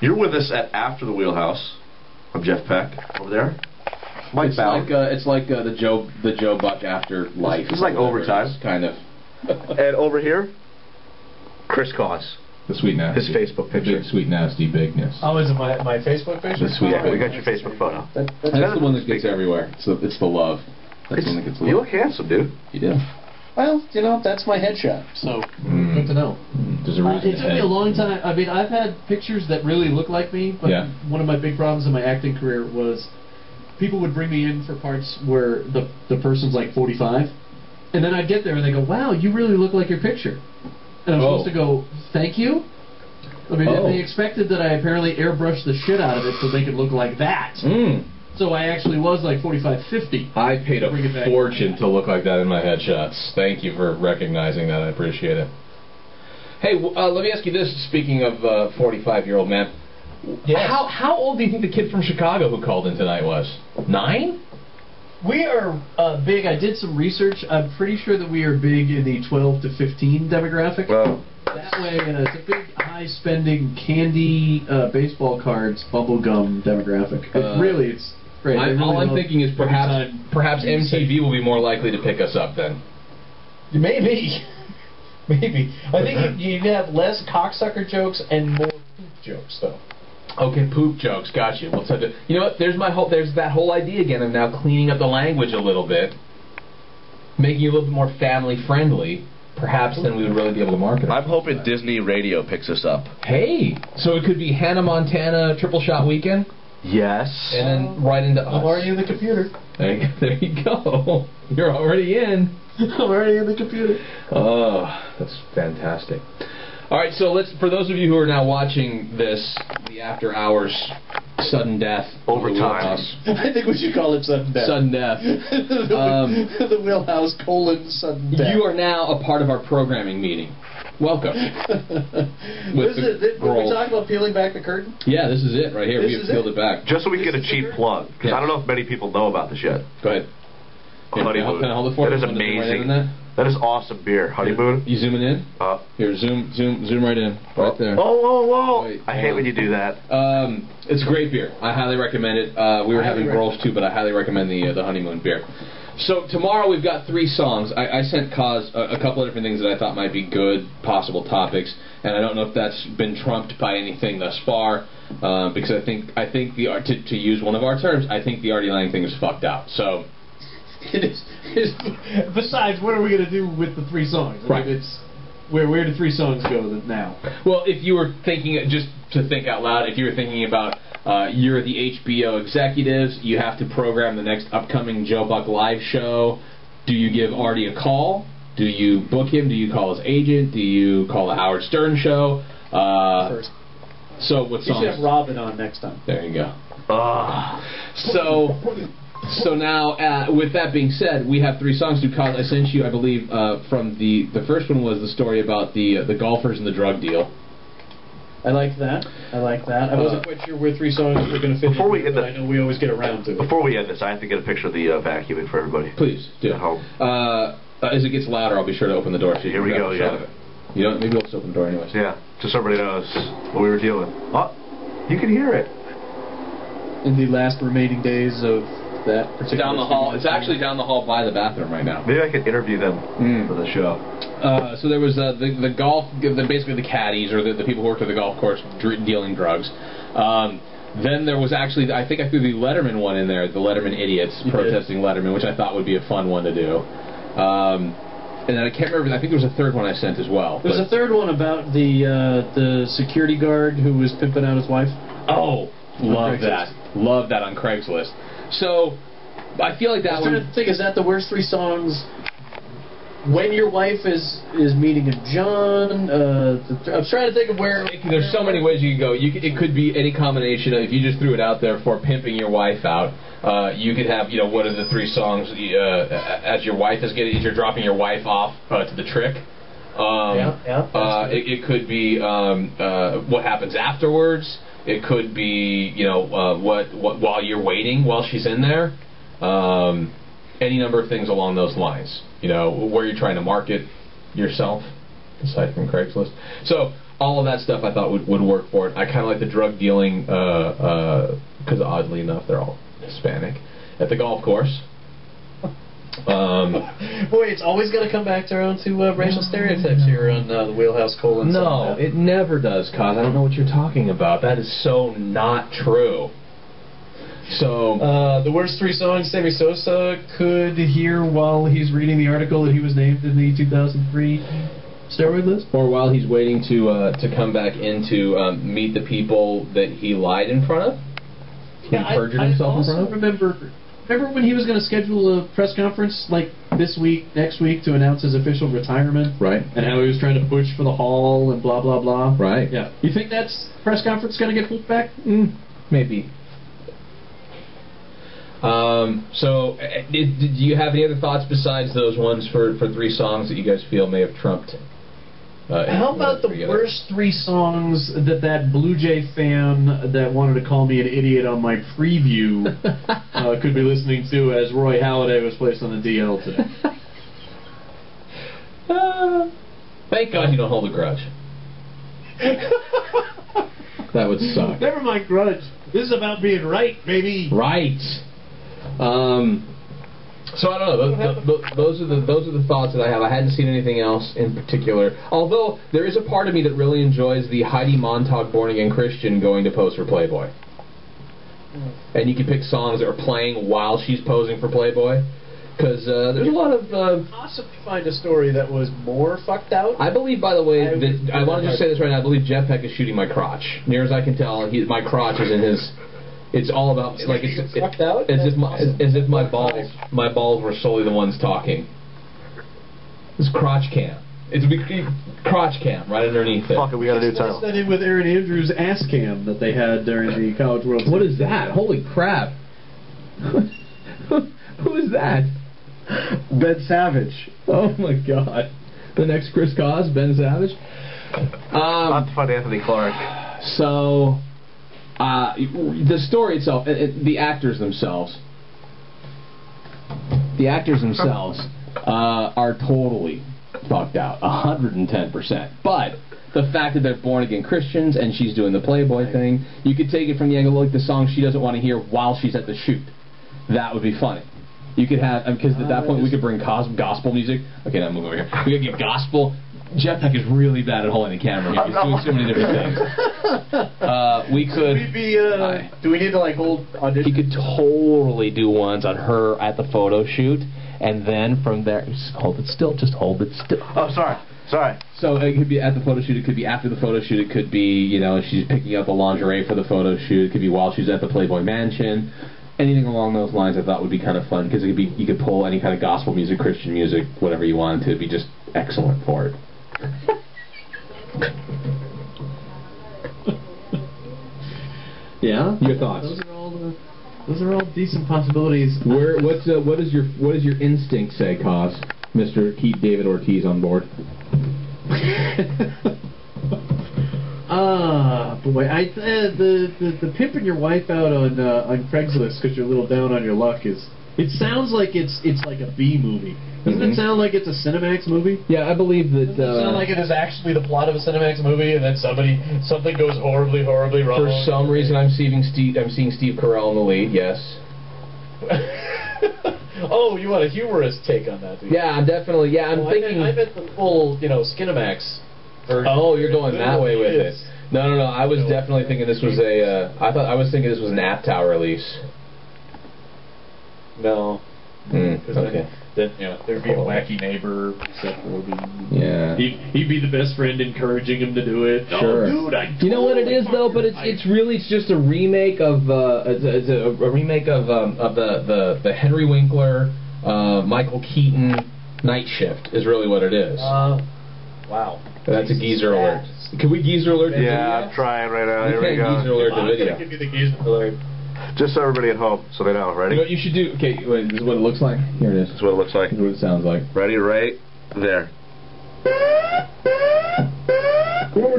You're with us at After the Wheelhouse. I'm Jeff Peck over there. Mike It's Bauer. like uh, it's like uh, the Joe the Joe Buck after life. It's like or whatever overtime. is, kind of. and over here, Chris Cause. The sweet nasty. His Facebook The picture. big sweet nasty bigness. Oh, is it my, my Facebook picture? The sweet- Yeah, we got your Facebook photo. That, that's That's the one that gets everywhere. It's the, it's the love. That's the one that gets Love. you look handsome, dude. You do. well, you know, that's my headshot. So Mm. good to know. There's a Uh, it took me a long time. I mean, I've had pictures that really look like me, but Yeah. one of my big problems in my acting career was people would bring me in for parts where the the person's like 45, and then I'd get there and they go, "Wow, you really look like your picture," and I'm Oh. supposed to go, "Thank you." I mean, Oh. they expected that I apparently airbrushed the shit out of it so they could look like that. Mm. So I actually was like 45, 50. I paid a fortune to look like that in my headshots. Thank you for recognizing that. I appreciate it. Hey, uh, let me ask you this. Speaking of uh, 45-year-old man, Yes. how how old do you think the kid from Chicago who called in tonight was? Nine? We are uh, big. I did some research. I'm pretty sure that we are big in the 12 to 15 demographic. Well, That way, uh, it's a big, high-spending candy, uh, baseball cards, bubble gum demographic. It Uh, really, it's great. I, really all I'm thinking is perhaps time- perhaps MTV will be more likely to pick us up then. Maybe. Maybe. I think you, you have less cocksucker jokes and more poop jokes, though. Okay, poop jokes. Got you. We'll to- you know what? There's my whole. There's that whole idea again of now cleaning up the language a little bit, making it a little bit more family friendly. Perhaps then we would really be able to market. I'm hoping Disney Radio picks us up. Hey, so it could be Hannah Montana triple shot weekend, Yes. and then right into I'm us. already in the computer. There you, there you go. You're already in. I'm already in the computer. Oh, that's fantastic. All right, so let's for those of you who are now watching this, the after hours sudden death Overtime. the. I think we should call it sudden death. Sudden death. the, Um, the wheelhouse colon sudden death. You are now a part of our programming meeting. Welcome. What is the it? Did, were we roll. talking about peeling back the curtain? Yeah, this is it right here. This we have peeled it? it back. Just so we can get a cheap the- plug, because Yeah. I don't know if many people know about this yet. Go ahead. Here, can, I, can I hold it for That you? is Want to zoom right amazing. in on that? That is awesome beer. Honey Honeymoon. You zooming in? Uh, Here, zoom, zoom, zoom right in, right there. Oh, whoa, whoa! Wait, I hate on. when you do that. Um, it's a great beer. I highly recommend it. Uh, we were Highly having girls too, but I highly recommend the uh, the honeymoon beer. So tomorrow we've got three songs. I, I sent Cause a, a couple of different things that I thought might be good possible topics, and I don't know if that's been trumped by anything thus far. Uh, because I think I think the to, to use one of our terms, I think the Artie Lange thing is fucked out. So It is, it is. Besides, what are we going to do with the three songs? I Right. mean, it's where where do three songs go now? Well, if you were thinking, just to think out loud, if you were thinking about uh, you're the HBO executives, you have to program the next upcoming Joe Buck live show. Do you give Artie a call? Do you book him? Do you call his agent? Do you call the Howard Stern show? Uh, First. so what You should have? Robin on next time. There you go. Ugh. So, so now, uh, with that being said, we have three songs to cause. I sent you, I believe, uh, from the the first one was the story about the uh, the golfers and the drug deal. I like that. I like that. I wasn't quite sure where three songs were going to fit. Before in, we end but the- I know we always get around to it. Before we end this, I have to get a picture of the uh, vacuuming for everybody. Please do. At home. Uh, uh, as it gets louder, I'll be sure to open the door. So Here we go, a yeah. You know, maybe we'll just open the door anyways. Yeah, just so everybody knows what we were dealing. Oh, you can hear it. In the last remaining days of that It's particular. down the hall. It's actually down the hall by the bathroom right now. Maybe I could interview them Mm. for the show. Uh, so there was uh, the the golf, the, basically the caddies or the, the people who worked at the golf course dr- dealing drugs. Um, then there was actually, I think I threw the Letterman one in there, the Letterman idiots You did. protesting Letterman, which I thought would be a fun one to do. Um, and then I can't remember. I think there was a third one I sent as well. There's but- a third one about the uh, the security guard who was pimping out his wife. Oh, love that. Love that on Craigslist. So, I feel like that. I that was trying to think, is that the worst three songs? When your wife is is meeting a John. Uh, the, I was trying to think of where. There's so many ways you could go. You could, it could be any combination. Of, if you just threw it out there for pimping your wife out, uh, you could have, you know, what are the three songs uh, as your wife is getting, as you're dropping your wife off uh, to the trick. Um, Yeah, yeah, Uh, it, it could be um, uh, what happens afterwards. It could be, you know, uh, what, what while you're waiting while she's in there. Um, any number of things along those lines. You know, where you're trying to market yourself, aside from Craigslist. So all of that stuff I thought would, would work for it. I kind of like the drug dealing because oddly enough they're all Hispanic at the golf course. Um, Boy, it's always going to come back around to uh, racial stereotypes here on uh, the Wheelhouse colon. no, it never does, cause I don't know what you're talking about. That is so not true. So Uh, the worst three songs Sammy Sosa could hear while he's reading the article that he was named in the 2003 steroid list. or while he's waiting to uh, to come back in to um, meet the people that he lied in front of, he I, perjured I himself in also front of. remember. Remember when he was going to schedule a press conference like this week, next week, to announce his official retirement, Right, and how he was trying to push for the Hall and blah blah blah. right. Yeah. You think that's press conference going to get pushed back? Mm, maybe. Um, so, uh, did, did you have any other thoughts besides those ones for, for three songs that you guys feel may have trumped? Uh, How about the three others? worst three songs that that Blue Jay fan that wanted to call me an idiot on my preview uh, could be listening to as Roy Halladay was placed on the DL today? Ah, thank God you don't hold a grudge. that would suck. Never mind grudge. This is about being right, baby. Right. Um. So I don't know. Those, those, those are the those are the thoughts that I have. I hadn't seen anything else in particular. Although there is a part of me that really enjoys the Heidi Montag born again Christian going to pose for Playboy. And you can pick songs that are playing while she's posing for Playboy. Because uh, there's a lot of. Uh, Possibly find a story that was more fucked out. I believe, by the way, I would- that I want to just say this right now. I believe Jeff Peck is shooting my crotch. Near as I can tell, he, my crotch is in his. It's all about like it's, It's fucked out? as if my as, as if my balls my balls were solely the ones talking. It's crotch cam. It's a big crotch cam right underneath it. Fuck it, we got a new Slice title. that in with Erin Andrews' ass cam that they had during the College World What Series. is that? Holy crap! Who is that? Ben Savage. Oh my god! The next Chris Cause, Ben Savage. Um, Not to find Anthony Clark. So, uh, the story itself, it, it- the actors themselves, the actors themselves uh, are totally fucked out, hundred and ten percent. But the fact that they're born again Christians and she's doing the Playboy thing, you could take it from the angle like the song she doesn't want to hear while she's at the shoot. That would be funny. You could have because at that point we could bring cos- gospel music. Okay, now move over here. We could get gospel. Jeff Peck is really bad at holding the camera. here. He's doing so many different things. Uh, we could. Would we be, uh, Aye. do we need to like hold He could totally do ones on her at the photo shoot, and then from there, just hold it still, just hold it still. Oh, sorry. Sorry. So it could be at the photo shoot. It could be after the photo shoot. It could be you know she's picking up the lingerie for the photo shoot. It could be while she's at the Playboy Mansion. Anything along those lines, I thought would be kind of fun because it could be you could pull any kind of gospel music, Christian music, whatever you wanted to. It'd be just excellent for it. Yeah. Your thoughts? Those are all the, those are all decent possibilities. Where what's uh, what is your what does your instinct say, Cos? Mister, keep David Ortiz on board. Ah, boy, I uh, the, the the pimping your wife out on uh, on Craigslist because you're a little down on your luck is. It sounds like it's it's like a B movie. Doesn't Mhm. it sound like it's a Cinemax movie? Yeah, I believe that. Doesn't it sound like it is actually the plot of a Cinemax movie, and then somebody something goes horribly, horribly wrong. For some reason, I'm seeing Steve. I'm seeing Steve Carell in the lead. Yes. oh, you want a humorous take on that? Do you? Yeah, I'm definitely. Yeah, I'm Well, thinking. I, meant, I meant the full, you know, Skinemax. version. oh, you're going that way with it. No, no, no. I was No. definitely thinking this was a. Uh, I thought I was thinking this was an Apatow release. No. 'Cause okay. then, then, you know, there'd be a wacky neighbor, except for the. Yeah. He'd, he'd be the best friend encouraging him to do it. Sure. Oh, dude, I You know what it is though, but it's wife. it's really it's just a remake of uh, it's, a, it's a, a remake of um, of the, the the Henry Winkler, uh, Michael Keaton Night Shift is really what it is. Uh, wow. That's a geezer alert. Can we geezer alert? Yeah, I'm trying right now. We Here we can't geezer alert the I'm gonna video. give you the geezer alert. Just so everybody at home, so they know. Ready? You know what you should do? Okay, wait, this is what it looks like. Here it is. This is what it looks like. This is what it sounds like. Ready? Right there. What